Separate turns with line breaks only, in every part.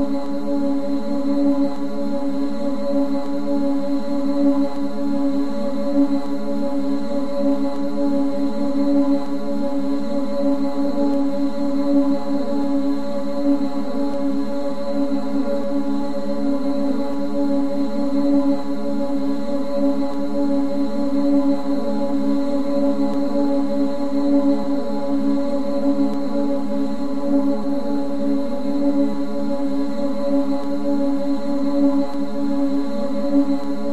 Thank you.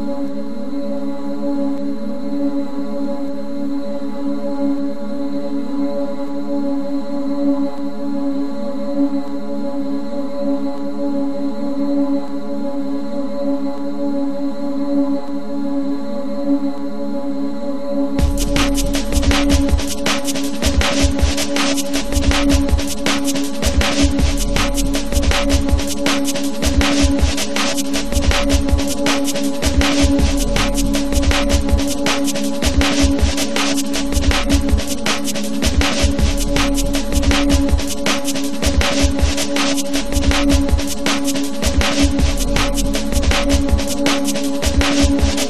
Música Thank you.